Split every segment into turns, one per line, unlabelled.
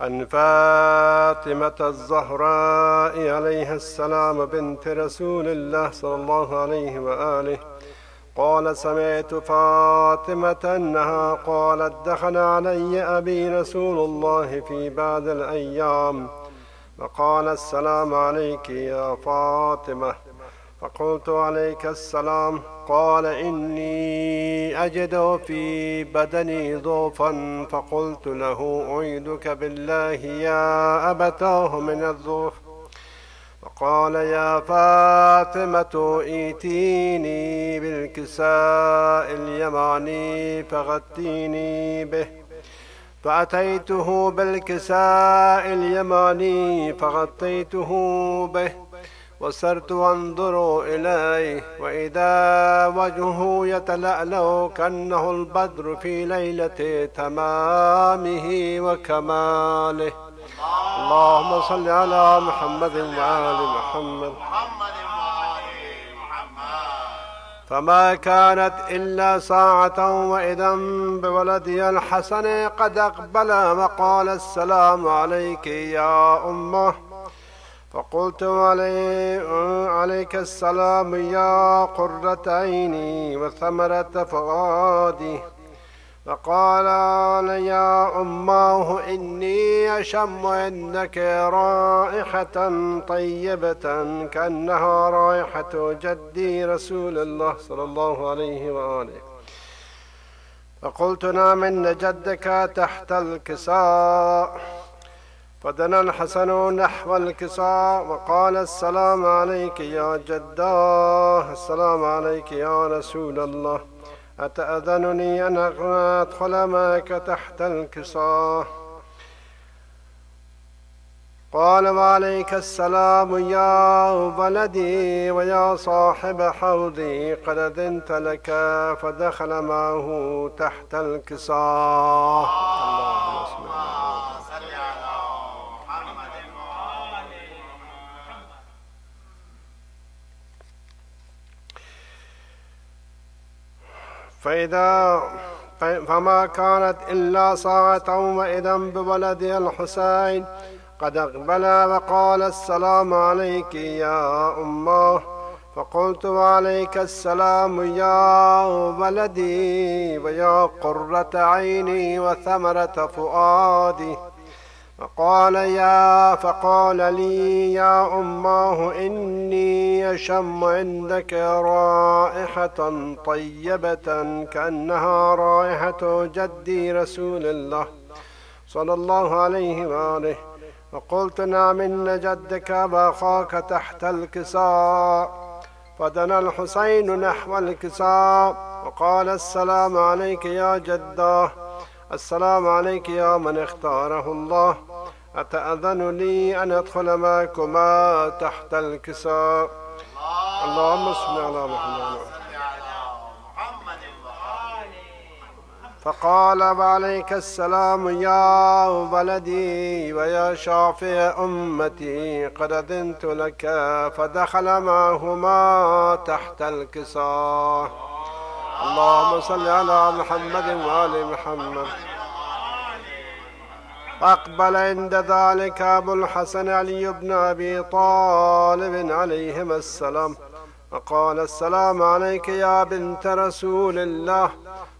عن فاطمة الزهراء عليها السلام بنت رسول الله صلى الله عليه وآله. قال سمعت فاطمة أنها قالت دخل علي أبي رسول الله في بعض الأيام. فقال السلام عليك يا فاطمة. فقلت عليك السلام قال إني أجد في بدني ضوفا فقلت له أعيدك بالله يا أبتاه من الضوف فقال يا فاطمة ائتيني بالكساء اليماني فغطيني به. فأتيته بالكساء اليماني فغطيته به. وصرت أنظر إليه وإذا وجهه يتلألأ كأنه البدر في ليلة تمامه وكماله. اللهم صل على محمد وآل محمد. فما كانت إلا ساعة وإذا بولدي الحسن قد أقبل وقال السلام عليك يا أمه. فقلت علي عليك السلام يا قرة عيني وثمرة فؤادي. فقال يا أماه إني أشم عندك رائحة طيبة كأنها رائحة جدي رسول الله صلى الله عليه وآله. فقلت نعم إن جدك تحت الكساء. فدنا الحسن نحو الكساء وقال السلام عليك يا جداه السلام عليك يا رسول الله. أتأذنني أن أدخل معك تحت الكساء؟ قال وعليك السلام يا ولدي ويا صاحب حوضي قد أذنت لك فدخل معه تحت الكساء. فإذا فما كانت إلا ساعة وإذا بولد الحسين قد أقبل وقال السلام عليك يا أمه. فقلت وعليك السلام يا ولدي ويا قرة عيني وثمرة فؤادي. فقال يا فقال لي يا أماه إني أشم عندك رائحة طيبة كأنها رائحة جدي رسول الله صلى الله عليه وآله. فقلت نعم إن جدك وأخاك تحت الكساء. فدنا الحسين نحو الكساء. وقال السلام عليك يا جداه. السلام عليك يا من اختاره الله. أتأذن لي أن أدخل معكما تحت الكساء؟ اللهم صل على محمد. فقال وعليك السلام يا ولدي ويا شافع أمتي قد أذنت لك فدخل معهما تحت الكساء. اللهم صل على محمد وآل محمد. أقبل عند ذلك أبو الحسن علي بن أبي طالب عليهما السلام. وقال السلام عليك يا بنت رسول الله.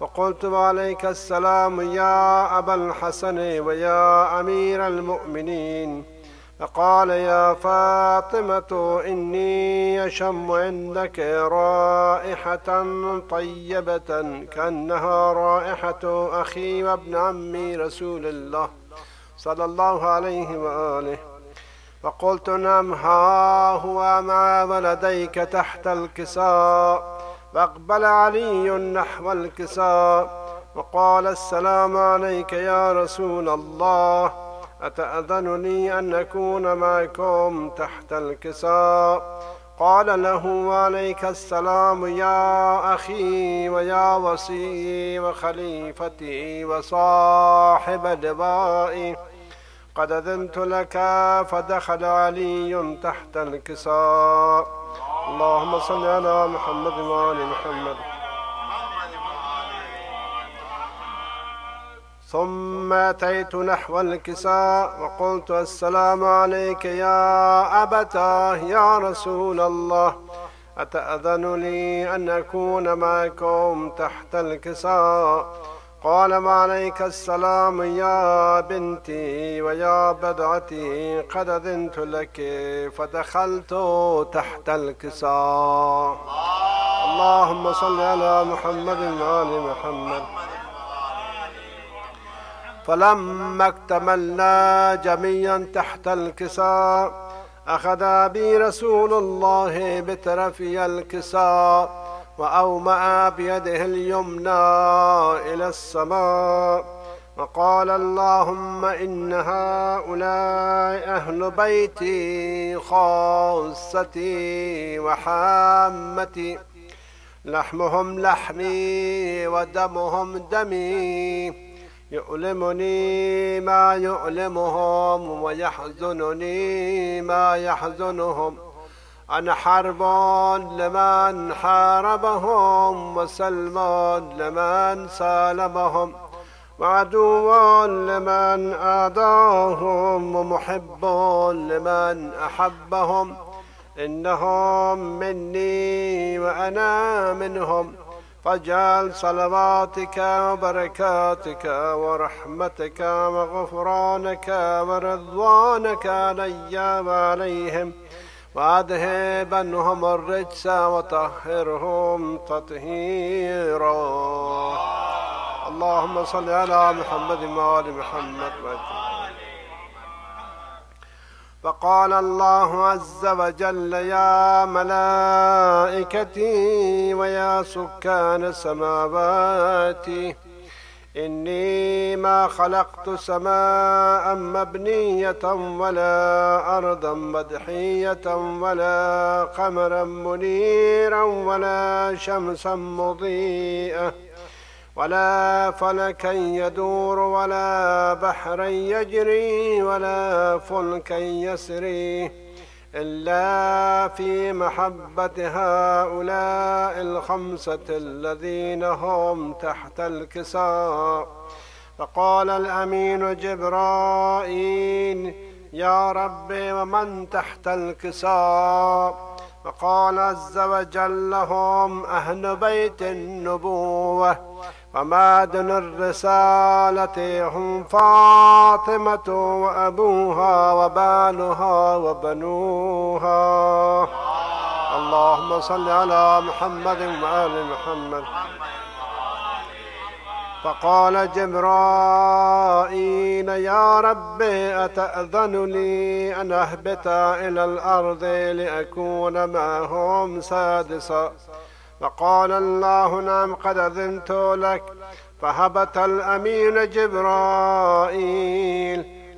وقلت وعليك السلام يا أبا الحسن ويا أمير المؤمنين. فقال يا فاطمة إني أشم عندك رائحة طيبة كأنها رائحة أخي وابن عمي رسول الله صلى الله عليه وآله. فقلت نعم ها هو مع ولديك تحت الكساء فأقبل علي نحو الكساء وقال السلام عليك يا رسول الله. أتأذن لي أن أكون معكم تحت الكساء؟ قال له عليك السلام يا أخي ويا وصي وخليفتي وصاحب لبائي. قد أذنت لك فدخل علي تحت الكساء. اللهم صل على محمد وآل محمد. ثم أتيت نحو الكساء وقلت السلام عليك يا أبتاه يا رسول الله. أتأذن لي أن أكون معكم تحت الكساء؟ قال وعليك السلام يا بنتي ويا بدعتي قد أذنت لك فدخلت تحت الكساء. اللهم صل على محمد وآل محمد. فلما اكتملنا جميعا تحت الكساء أخذ بي رسول الله بترفي الكساء وأومأ بيده اليمنى إلى السماء وقال اللهم إن هؤلاء أهل بيتي خاصتي وحامتي لحمهم لحمي ودمهم دمي يؤلمني ما يؤلمهم ويحزنني ما يحزنهم. أنا حرب لمن حاربهم وسلم لمن سالمهم. وعدو لمن آذاهم ومحب لمن أحبهم. إنهم مني وأنا منهم. فاجعل صلواتك وبركاتك ورحمتك وغفرانك ورضوانك علي وعليهم. وأذهب عنهم الرجس وطهرهم تطهيرا. اللهم صل على محمد وآل محمد. فقال الله عز وجل يا ملائكتي ويا سكان سماواتي إني ما خلقت سماء مبنية ولا أرضا مدحية ولا قمرا منيرا ولا شمسا مضيئة ولا فلكا يدور ولا بحرا يجري ولا فلكا يسري إلا في محبة هؤلاء الخمسة الذين هم تحت الكساء. فقال الأمين جبرائيل يا رب ومن تحت الكساء؟ فقال عز وجل هم أهل بيت النبوة. ومعدن الرسالة هم فاطمة وأبوها وبالها وبنوها. اللهم صل على محمد وآل محمد. فقال جبرائيل يا رب أتأذن لي أن أهبط إلى الأرض لأكون معهم سادسا؟ فقال الله نعم قد أذنت لك. فهبط الأمين جبرائيل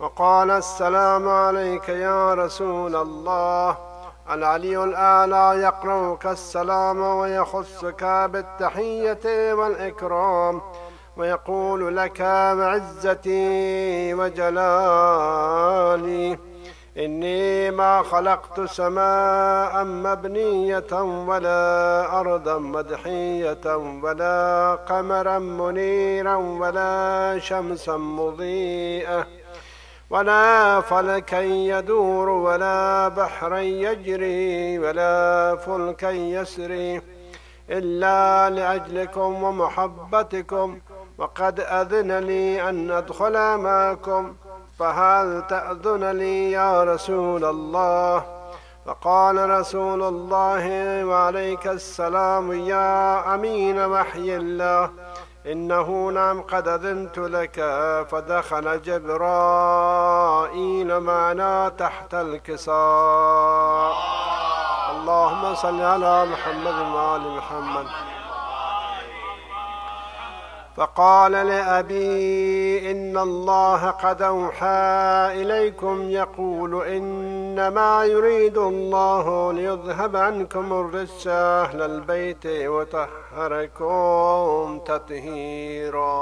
وقال السلام عليك يا رسول الله. العلي الأعلى يقرأك السلام ويخصك بالتحية والإكرام ويقول لك بعزتي وجلالي. إني ما خلقت سماء مبنية ولا أرضا مدحية ولا قمرا منيرا ولا شمسا مضيئة ولا فلكا يدور ولا بحرا يجري ولا فلكا يسري إلا لأجلكم ومحبتكم وقد أذن لي أن أدخل معكم فهل تأذن لي يا رسول الله؟ فقال رسول الله وعليك السلام يا أمين وحي الله. إنه نعم قد أذنت لك. فدخل جبرائيل معنا تحت الكساء. اللهم صل على محمد وآل محمد. فقال لأبي إن الله قد أوحى إليكم يقول إنما يريد الله ليذهب عنكم الرجس أهل البيت وطهركم تطهيرا.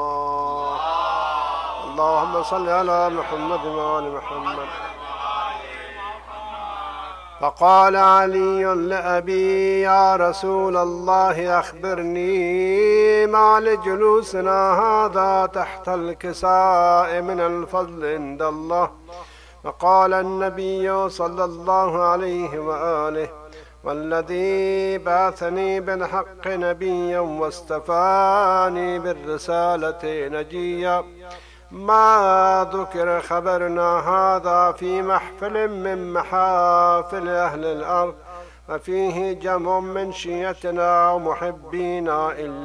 اللهم صل على محمد وآل محمد. فقال علي لأبي يا رسول الله أخبرني ما لجلوسنا هذا تحت الكساء من الفضل عند الله. فقال النبي صلى الله عليه وآله والذي بعثني بالحق نبيا واستفاني بالرسالة نجيا. ما ذكر خبرنا هذا في محفل من محافل أهل الأرض ففيه جمع من شيتنا ومحبينا إلا